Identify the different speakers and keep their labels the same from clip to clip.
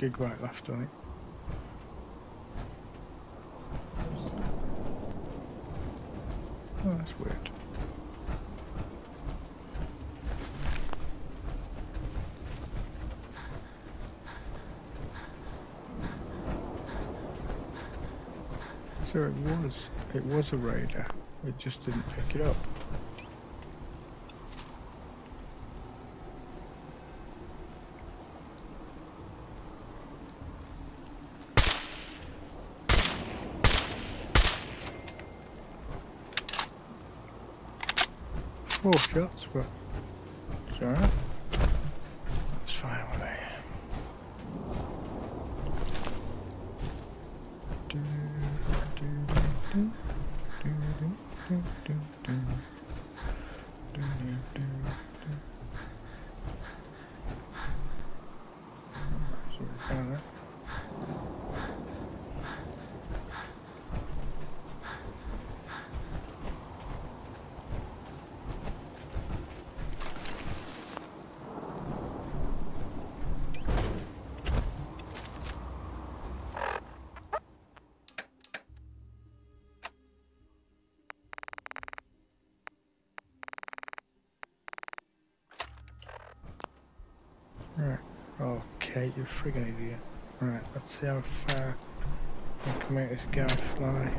Speaker 1: gigabyte left on it. Oh, that's weird. So it was, it was a raider. It just didn't pick it up. Four shots, but it's alright. Okay, you friggin' idiot. Right, let's see how far I can make this guy fly.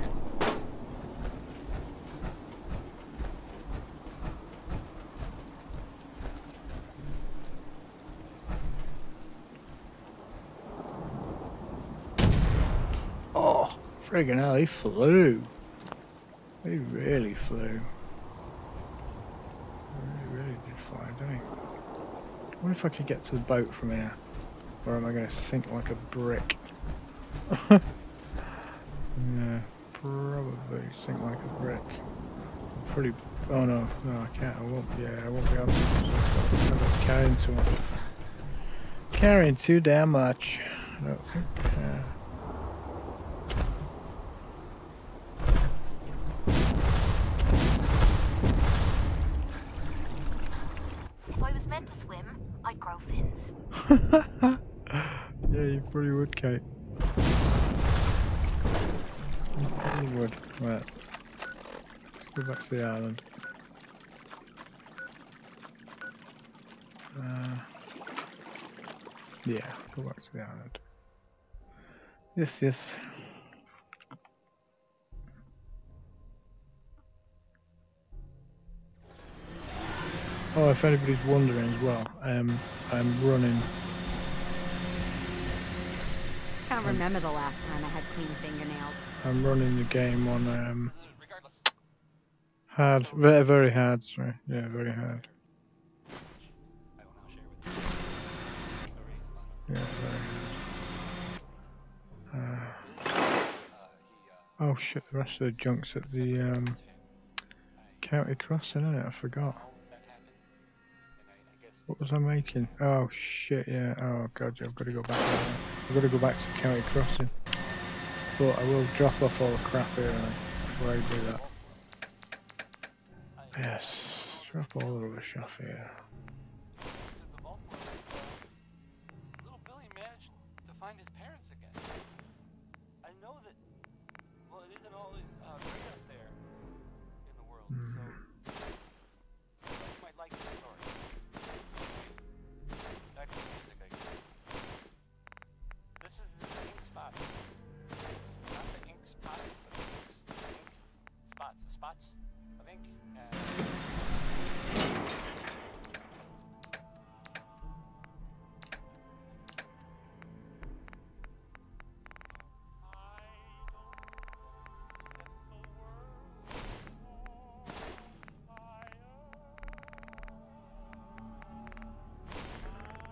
Speaker 1: Oh, friggin' hell, he flew. He really flew. Really, really did fly, didn't he? I wonder if I could get to the boat from here. Or am I going to sink like a brick? yeah, probably sink like a brick. I'm pretty. Oh no, no, I can't. I won't. Yeah, I won't be able to. I'm carrying too much. Carrying too damn much think. Uh,
Speaker 2: If I was meant to swim, I'd grow fins.
Speaker 1: yeah, you probably would, Kate. You probably would. Right. Let's go back to the island. Uh, yeah, go back to the island. Yes, yes. Oh, if anybody's wondering as well, um, I'm running I
Speaker 2: Can't remember the last time I had clean fingernails.
Speaker 1: I'm running the game on um hard, very very hard. Sorry, yeah, very hard. Yeah, very hard. Uh, oh shit! The rest of the junks at the um county crossing, isn't it? I forgot. What was I making? Oh shit! Yeah. Oh god, I've got to go back. There. I've got to go back to county crossing. But I will drop off all the crap here before I do that. Yes, drop all the rubbish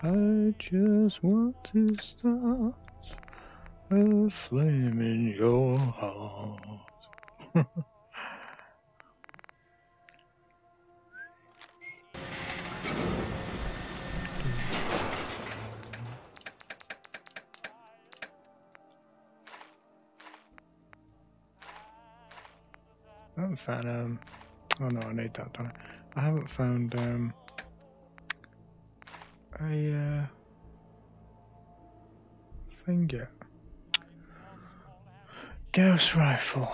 Speaker 3: I
Speaker 1: just want to start a flame in your heart. I haven't found um oh no I need that don't I? I haven't found um a uh thing yet. Gauss rifle.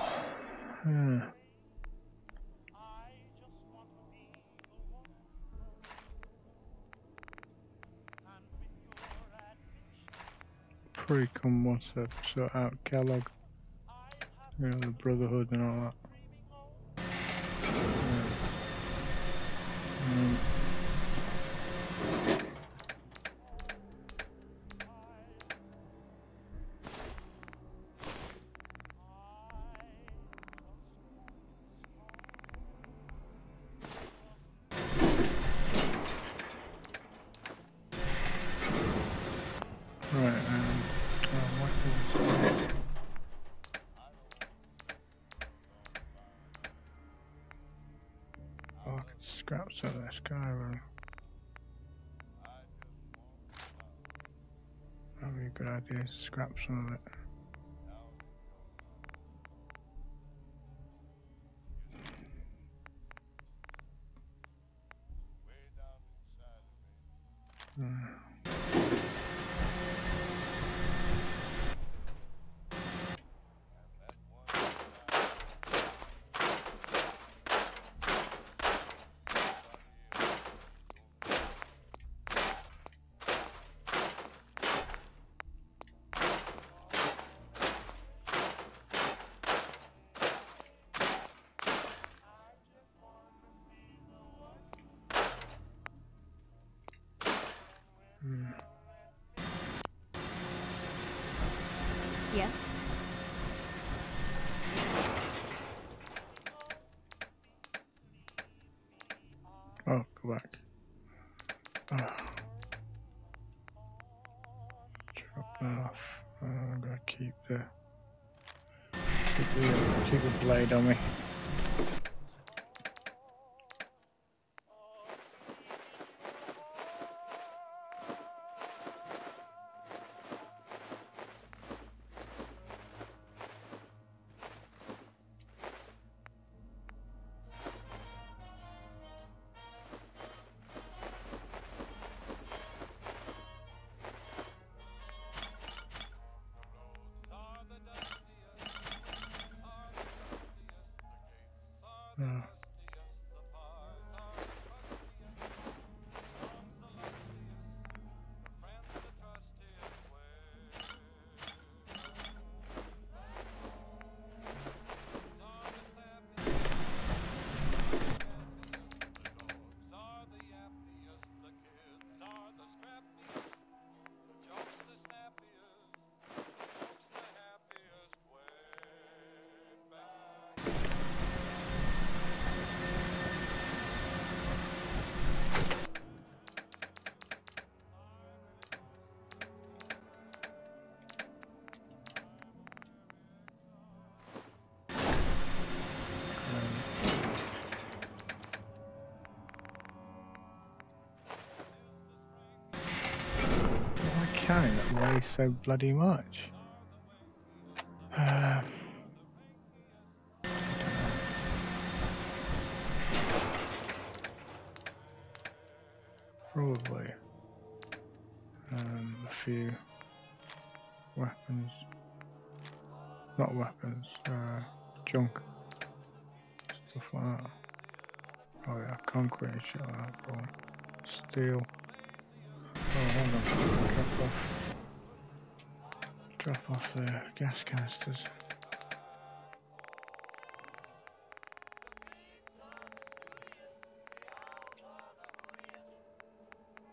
Speaker 1: Pre-com wants to sort out Kellogg. You know, the Brotherhood and all that. Yeah. Um, some of it. Hmm. Go back. Drop that off. I'm gonna keep the keep the, keep the blade on me. Carrying that way so bloody much? Uh, probably um, a few weapons, not weapons, uh, junk, stuff like that. Oh yeah, concrete and shit like that, bro. Steel. Oh, hold on. Drop off. Drop off the gas canisters.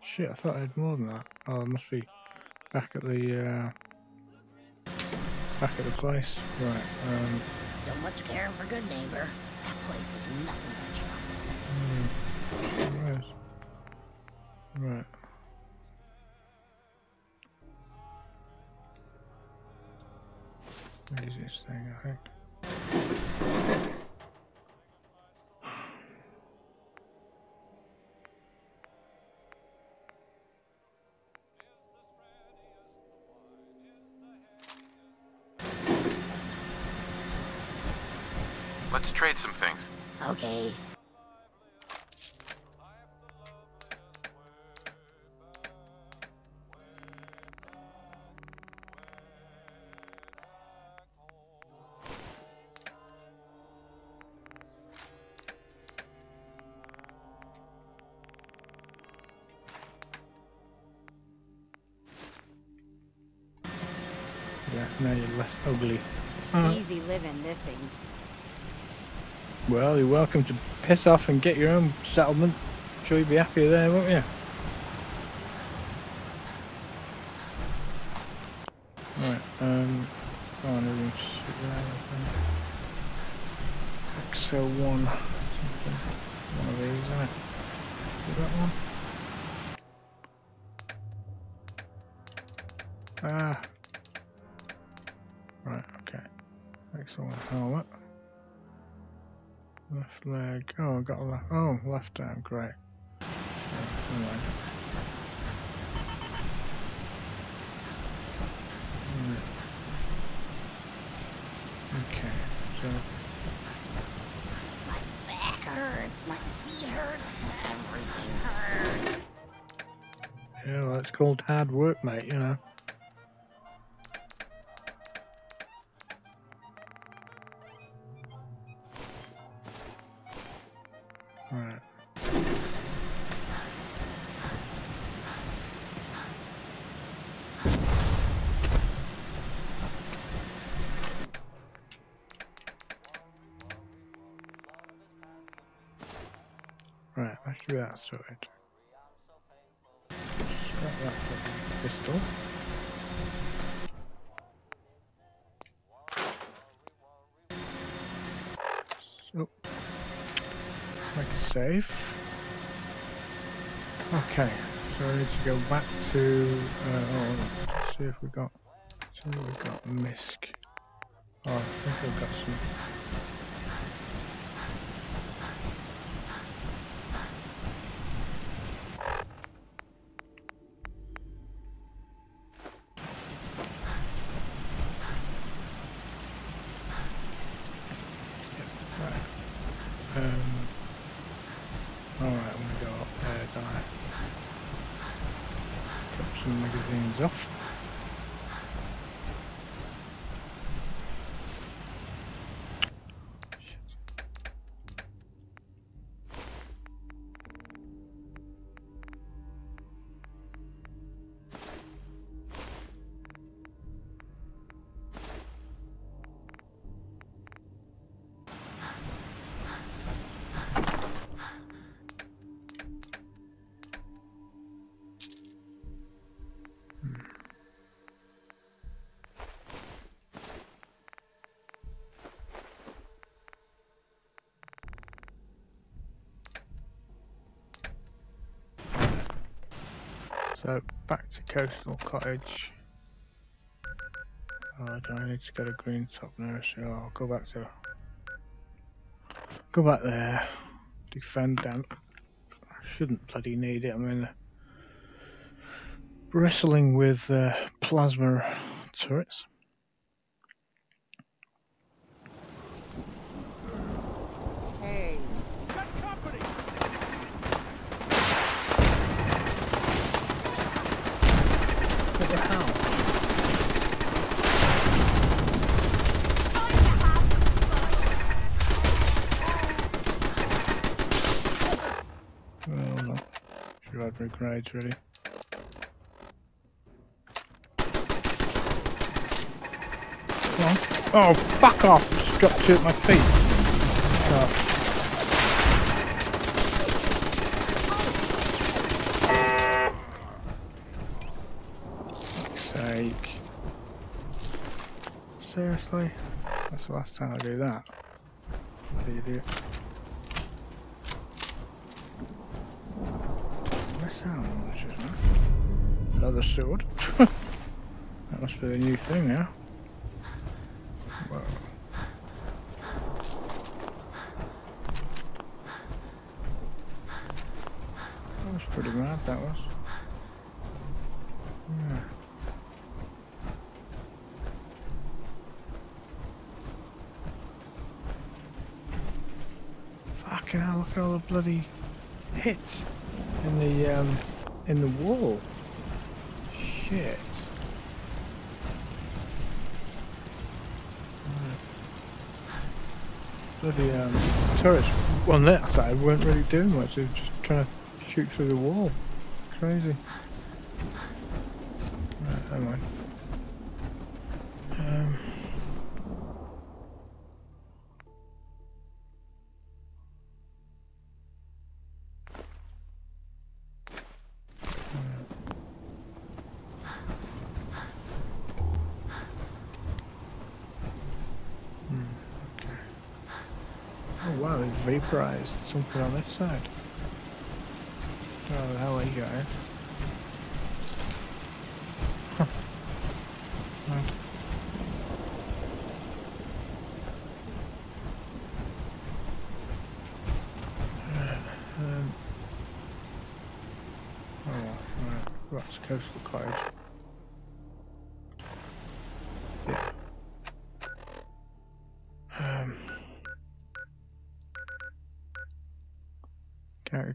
Speaker 1: Shit, I thought I had more than that. Oh, it must be back at the, uh, back at the place. Right, um,
Speaker 4: So much caring for Goodneighbor. That place is nothing but trouble.
Speaker 5: Let's trade some things.
Speaker 4: Okay.
Speaker 1: Yeah, now you're less ugly.
Speaker 6: Easy living this ain't
Speaker 1: well, you're welcome to piss off and get your own settlement. Sure you'll be happier there, won't you? Right, um, oh, think. XL1. One of these, isn't it? Is that one? Ah. Right, okay. Excellent helmet. Left leg. Oh, I got a left. Oh, left arm. Great. Oh, right. Okay, so
Speaker 4: My back hurts, my feet hurt, everything hurts.
Speaker 1: yeah, well, it's called hard work, mate. You know. Right, let's do that. Pistol. So, make a save. Okay, so I need to go back to. Uh, oh, see if we got. See if we got misc. Oh, I think we've got some. Um. Alright, I'm gonna go up there, I? Drop some magazines off. Back to coastal cottage. Oh, do I need to go to green top nursery? Oh, I'll go back to go back there. Defend them. I shouldn't bloody need it. I mean, bristling with uh, plasma turrets.
Speaker 6: Hey,
Speaker 1: What the hell? Oh no. Had my grenades ready. Oh, fuck off! Just dropped two at my feet. Oh. Seriously? That's the last time I do that. Bloody idiot. Where's Another sword. that must be the new thing now. Whoa. That was pretty mad, that was. Yeah. Fucking hell, look at all the bloody hits in the um in the wall. Shit. Bloody um turrets on that side weren't really doing much, they were just trying to shoot through the wall. Crazy. Right, never mind. Vaporized something on this side. Oh, hell are you going? Um, oh. That's coastal.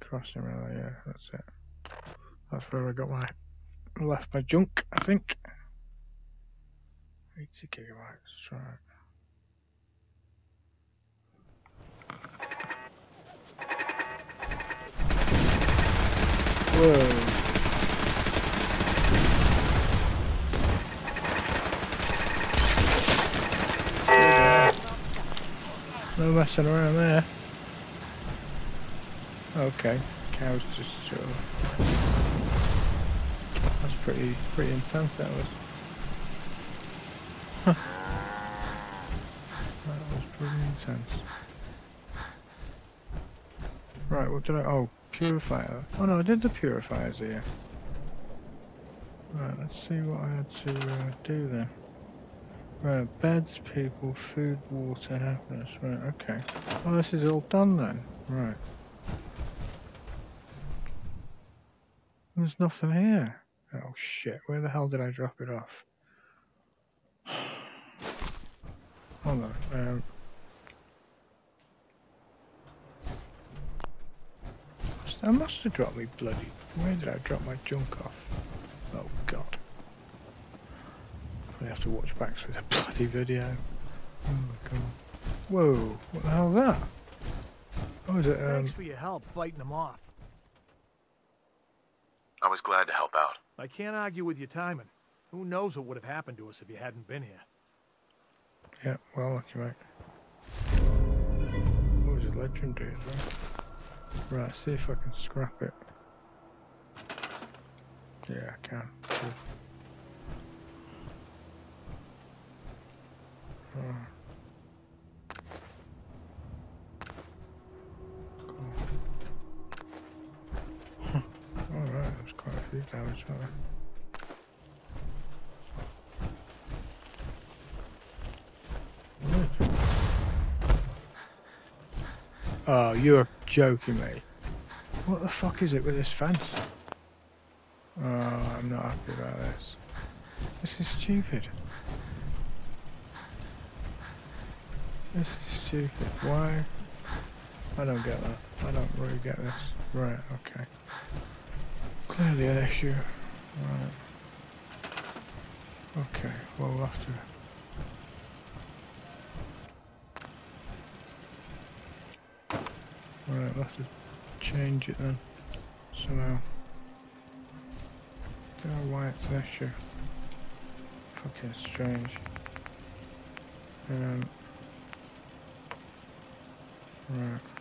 Speaker 1: Crossing, really, yeah, that's it. That's where I got my left my junk, I think. 80 gigabytes, right. Whoa. No messing around there. Okay, cows just sort of. That's pretty pretty intense. That was. That was pretty intense. Right, what did I? Oh, purifier. Oh no, I did the purifiers here. Right, let's see what I had to uh, do then. Right, beds, people, food, water, happiness. Right, okay. Oh, this is all done then. Right. There's nothing here. Oh shit, where the hell did I drop it off? Hold on. Um, I must have dropped me bloody. Where did I drop my junk off? Oh god. I have to watch back through the bloody video. Oh my god. Whoa, what the hell's that? Oh, is it, um,
Speaker 7: Thanks for your help fighting them off.
Speaker 5: I was glad to help out.
Speaker 7: I can't argue with your timing. Who knows what would have happened to us if you hadn't been here.
Speaker 1: yeah, well, lucky mate. What was it, legendary as well? Right, see if I can scrap it. Yeah, I can. Cool. Right. Oh, you're joking me. What the fuck is it with this fence? Oh, I'm not happy about this. This is stupid. This is stupid. Why? I don't get that. I don't really get this. Right, okay. Clearly an issue. Right. Okay, well we'll have to... Right, we'll have to change it then. So Somehow. Don't know why it's an issue. Fucking strange. Um, right.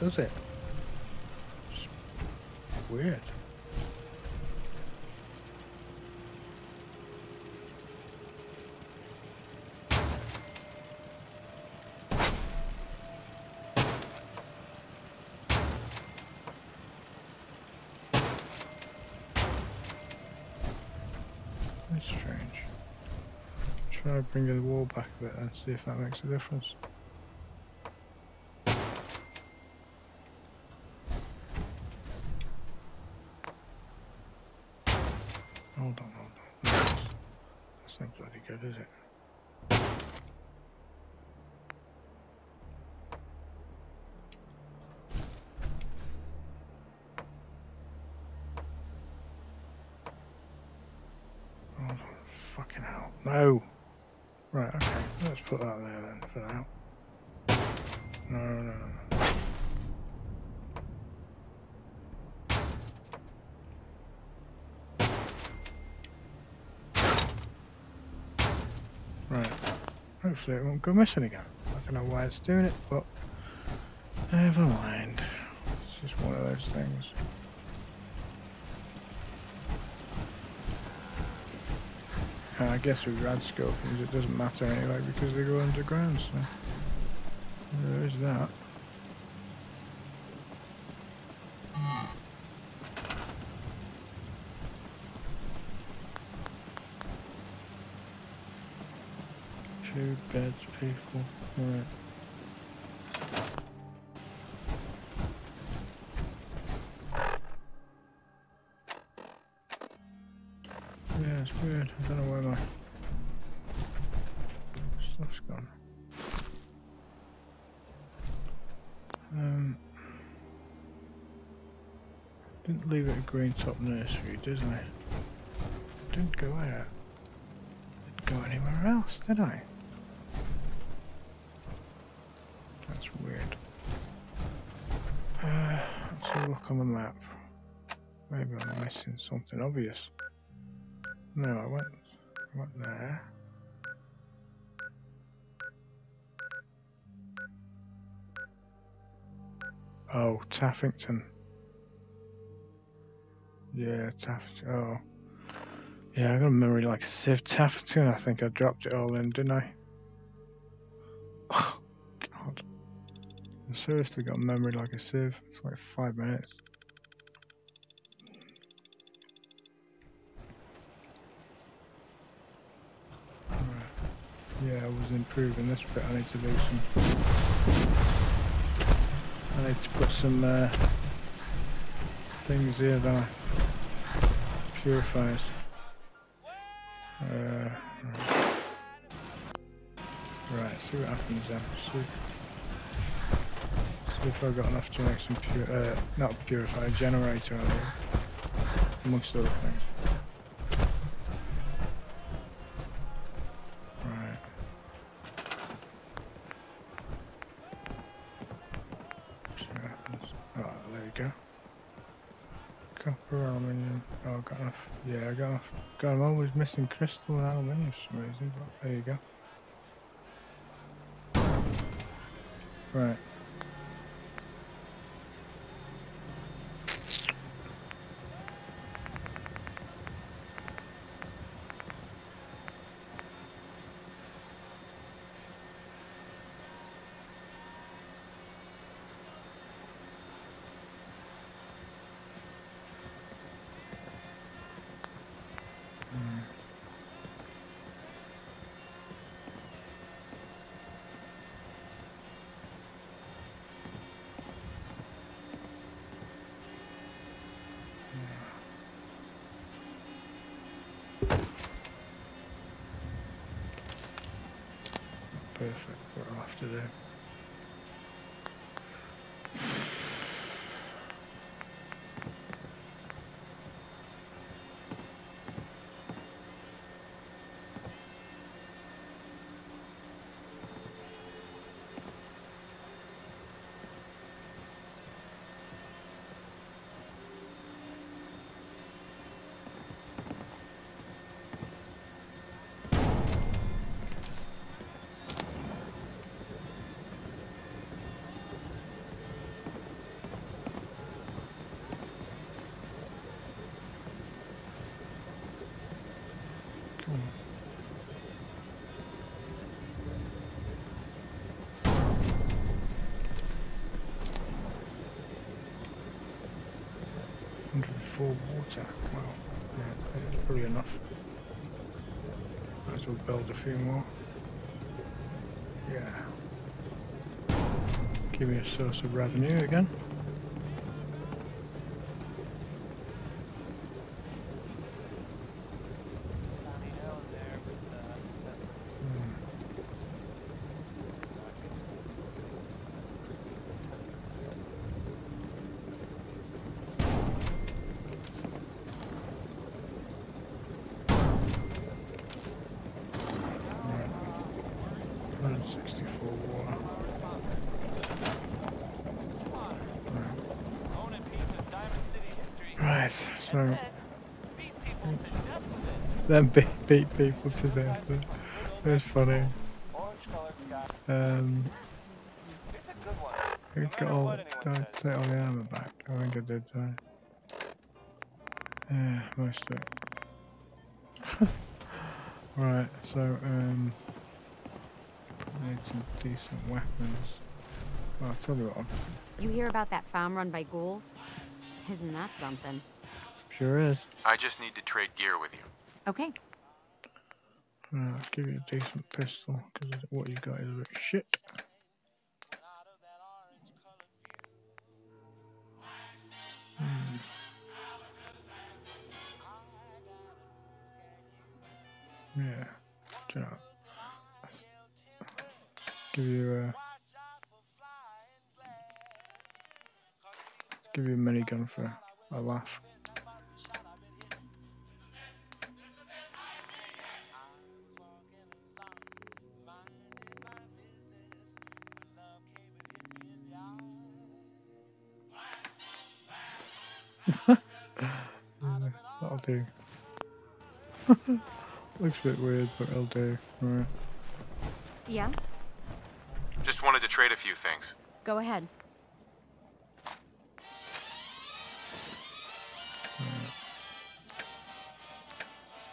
Speaker 1: Does it. It's weird. That's strange. Try bringing the wall back a bit and see if that makes a difference. Hold on, hold on. That's, that's not bloody good, is it? No. Right, okay. Let's put that there then for now. No, no, no, no. Right. Hopefully it won't go missing again. I don't know why it's doing it, but never mind. It's just one of those things. And I guess with rad scorpions it doesn't matter anyway because they go underground, so there is that. Two beds, people. Right. Leave it a green top nursery, did I? Didn't go out. Didn't go anywhere else, did I? That's weird. Uh, let's have a look on the map. Maybe I'm missing something obvious. No, I went, I went there. Oh, Taffington. Yeah, Taffington. Oh. Yeah, I got a memory like a sieve. Taffington, I think I dropped it all in, didn't I? Oh, God. I seriously got a memory like a sieve. It's like five minutes. Yeah, I was improving this bit. I need to do some. I need to put some uh, things here, don't I? Purifiers. Uh, right, see what happens then. See, see if I've got enough to make some pure, uh, not purifier, generator amongst other things. Enough. God, I'm always missing crystal and aluminium for some reason, but there you go. Right. there. 104 water. Well, yeah, that's probably enough. Might as well build a few more. Yeah. Give me a source of revenue again. So
Speaker 3: then beat
Speaker 1: beat, people to death. That's funny. Um,
Speaker 3: It's a one.
Speaker 1: got all, did I take all the armor back? I think I did, did? Yeah, most of it. right, so, um, need some decent weapons. Oh, I'll tell you what,
Speaker 8: You hear about that farm run by ghouls? Isn't that something?
Speaker 1: Sure is.
Speaker 5: I just need to trade gear with you.
Speaker 8: Okay.
Speaker 1: Right, I'll give you a decent pistol, because what you got is a bit shit. Hmm. Yeah, do you know, give you a give you a minigun for a laugh. Yeah, that'll do. Looks a bit weird, but I'll do. Right.
Speaker 8: Yeah?
Speaker 5: Just wanted to trade a few things.
Speaker 8: Go ahead.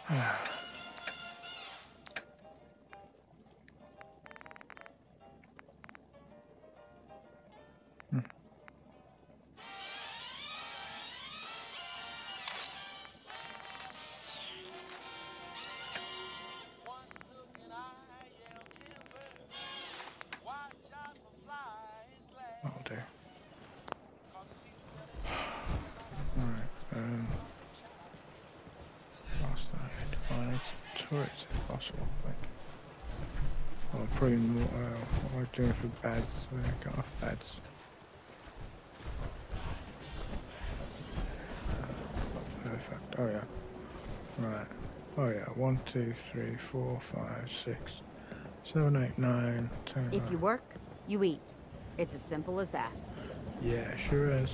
Speaker 1: That'll is some turrets if I think. Well, probably more, uh, what I doing for beds? So I got off beds. Perfect. Oh yeah. Right. Oh yeah. One, two, three, four, five, six, seven, eight, nine, ten.
Speaker 8: If you work, you eat. It's as simple as that.
Speaker 1: Yeah, sure is.